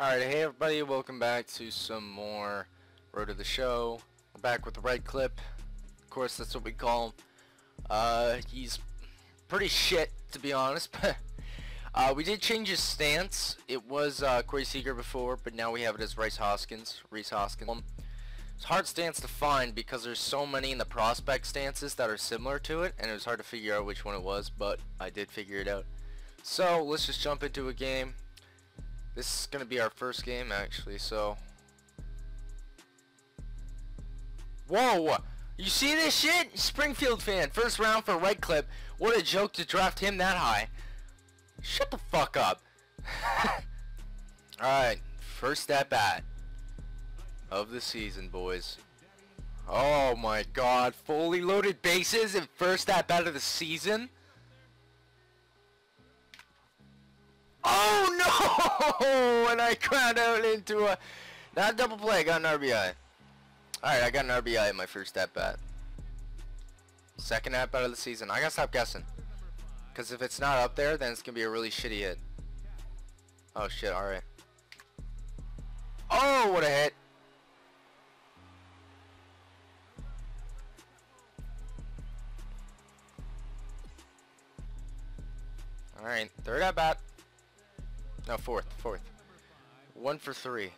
Alright, hey everybody, welcome back to some more Road to the Show. We're back with the red clip. Of course, that's what we call him. Uh, he's pretty shit, to be honest. uh, we did change his stance. It was uh, Corey Seager before, but now we have it as Rice Hoskins. Rhys Hoskins. It's hard stance to find because there's so many in the prospect stances that are similar to it, and it was hard to figure out which one it was, but I did figure it out. So, let's just jump into a game. This is going to be our first game actually, so. Whoa! You see this shit? Springfield fan, first round for Red Clip. What a joke to draft him that high. Shut the fuck up. Alright, first at bat of the season, boys. Oh my god, fully loaded bases and first at bat of the season? Oh no! and I ground out into a not double play. I got an RBI. All right, I got an RBI in my first at bat. Second at bat of the season. I gotta stop guessing. Cause if it's not up there, then it's gonna be a really shitty hit. Oh shit! All right. Oh, what a hit! All right, third at bat. No, fourth, fourth. One for three.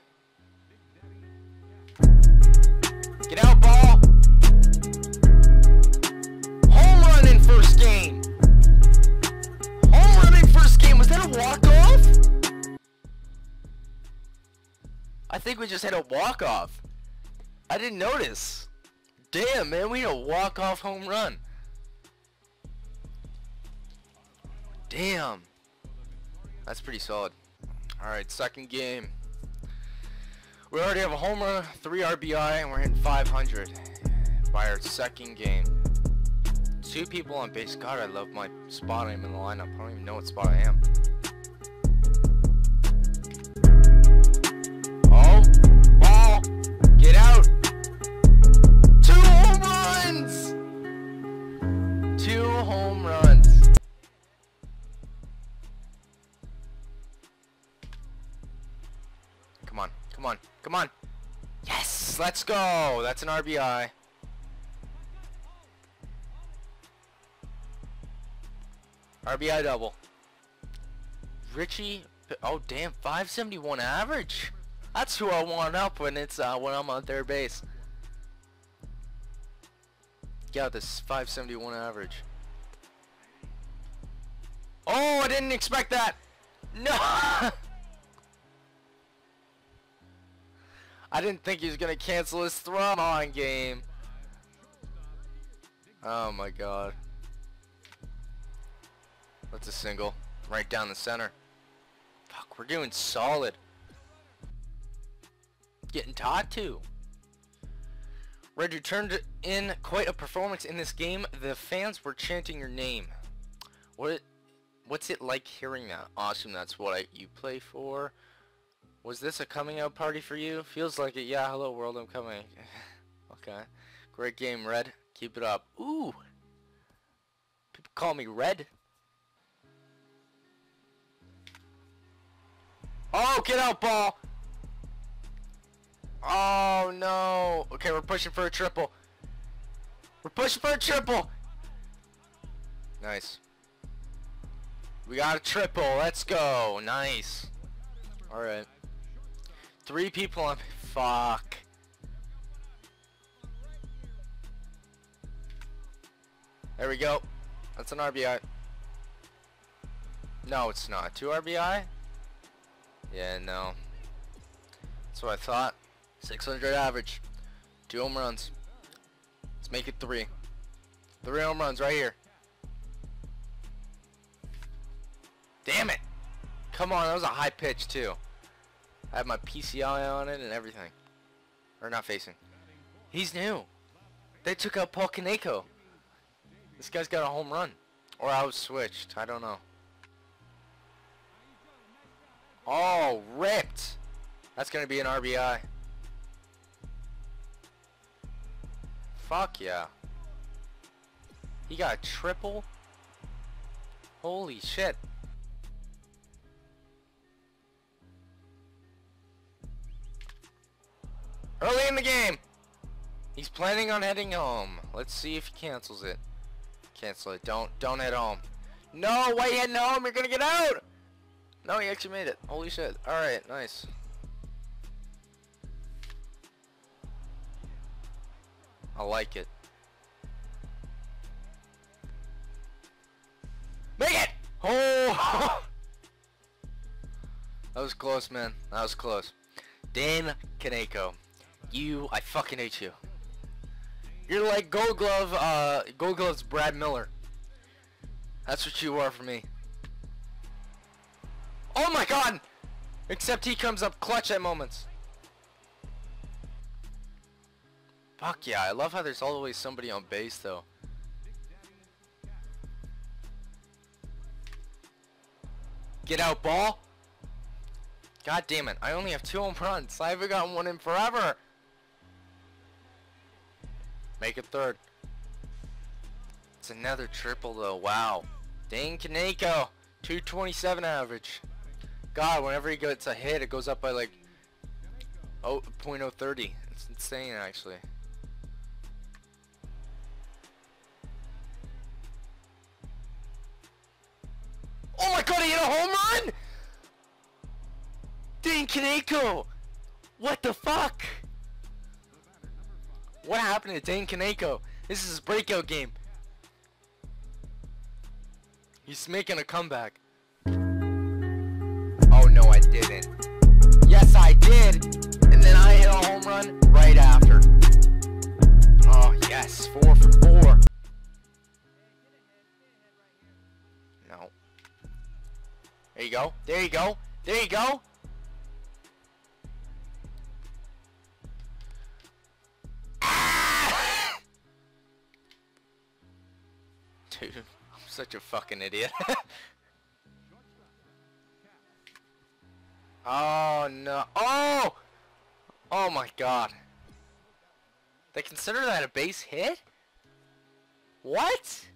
Get out, ball! Home run in first game! Home run in first game, was that a walk-off? I think we just had a walk-off. I didn't notice. Damn, man, we had a walk-off home run. Damn. That's pretty solid. Alright, second game. We already have a homer, 3 RBI, and we're hitting 500 by our second game. Two people on base. God, I love my spot I'm in the lineup. I don't even know what spot I am. Oh, ball, Come on, come on. Yes, let's go. That's an RBI. RBI double. Richie, oh damn, 571 average. That's who I want up when it's uh, when I'm on third base. Yeah, this 571 average. Oh, I didn't expect that. No. I didn't think he was gonna cancel his throw on game. Oh my god. That's a single. Right down the center. Fuck, we're doing solid. Getting talked to. You turned in quite a performance in this game. The fans were chanting your name. What? What's it like hearing that? Awesome, that's what I, you play for. Was this a coming out party for you? Feels like it. Yeah, hello world, I'm coming. okay. Great game, Red. Keep it up. Ooh. People call me Red. Oh, get out, ball. Oh, no. Okay, we're pushing for a triple. We're pushing for a triple. Nice. We got a triple. Let's go. Nice. Alright. Three people on Fuck. There we go. That's an RBI. No, it's not. Two RBI? Yeah, no. That's what I thought. 600 average. Two home runs. Let's make it three. Three home runs right here. Damn it! Come on, that was a high pitch too. I have my PCI on it and everything. Or not facing. He's new. They took out Paul Kaneko. This guy's got a home run. Or I was switched. I don't know. Oh, ripped. That's going to be an RBI. Fuck yeah. He got a triple? Holy shit. Early in the game. He's planning on heading home. Let's see if he cancels it. Cancel it. Don't don't head home. No, why are you heading home? You're gonna get out! No, he actually made it. Holy shit. Alright, nice. I like it. Make it! Oh! that was close, man. That was close. Dan Kaneko. You, I fucking hate you. You're like Gold Glove, uh, Gold Glove's Brad Miller. That's what you are for me. Oh my god! Except he comes up clutch at moments. Fuck yeah, I love how there's always somebody on base though. Get out ball! God damn it, I only have two home runs. I haven't gotten one in forever. Make it third. It's another triple though, wow. Dane Kaneko, 227 average. God, whenever he gets a hit, it goes up by like oh, oh, 0.030. It's insane, actually. Oh my god, he hit a home run! Dane Kaneko! What the fuck? What happened to Dane Kaneko? This is his breakout game. He's making a comeback. Oh no, I didn't. Yes, I did. And then I hit a home run right after. Oh yes, four for four. No. There you go. There you go. There you go. Dude, I'm such a fucking idiot. Oh no. Oh! Oh my god. They consider that a base hit? What?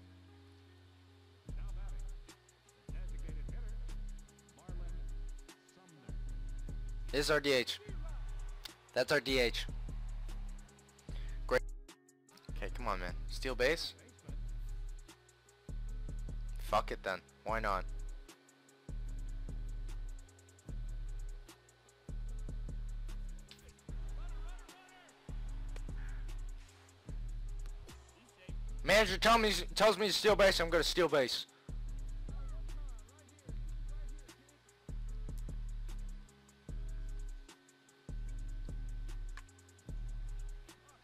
This is our DH. That's our DH. Great. Okay, come on, man. Steal base? Fuck it then. Why not? Manager tell me, tells me to steal base, I'm going to steal base.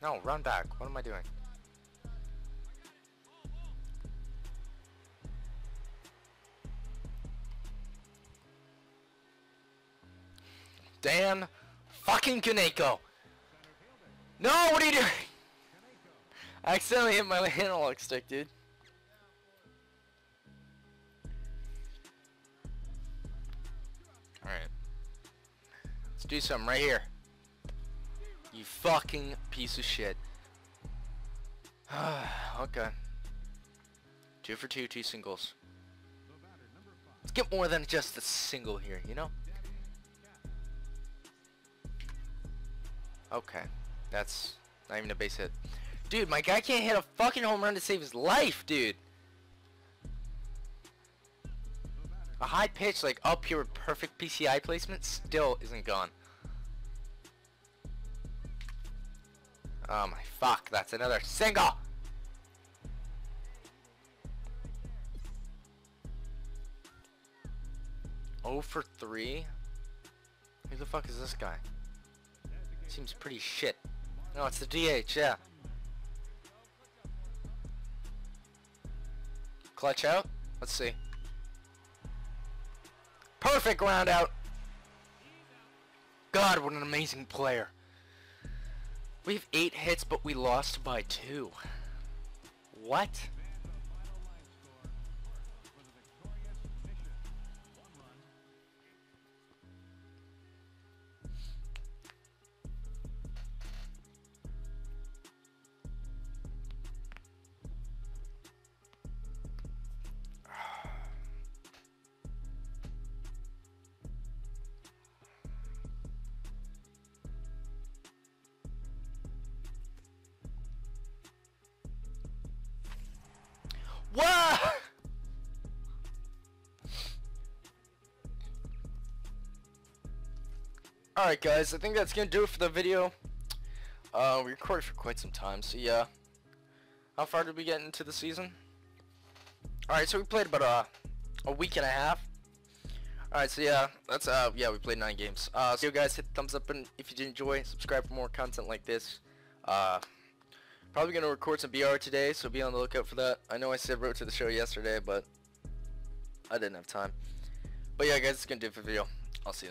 No, run back. What am I doing? Dan fucking Kaneko. No, what are you doing? I accidentally hit my analog stick, dude. Alright. Let's do something right here. You fucking piece of shit. okay. Two for two, two singles. Let's get more than just a single here, you know? Okay. That's not even a base hit. Dude, my guy can't hit a fucking home run to save his life, dude. A high pitch, like up here with perfect PCI placement, still isn't gone. Oh my fuck, that's another single! Oh for 3? Who the fuck is this guy? Seems pretty shit. No, it's the DH, yeah. Clutch out? Let's see. Perfect ground out. God, what an amazing player. We have eight hits, but we lost by two. What? What? Alright guys, I think that's gonna do it for the video. Uh, we recorded for quite some time, so yeah. How far did we get into the season? Alright, so we played about a, a week and a half. Alright, so yeah, that's, uh, yeah, we played nine games. Uh, so you guys hit thumbs up and if you did enjoy, subscribe for more content like this. Uh, probably gonna record some BR today, so be on the lookout for that. I know I said Road to the Show yesterday, but I didn't have time. But yeah, guys, it's gonna do it for the video. I'll see you.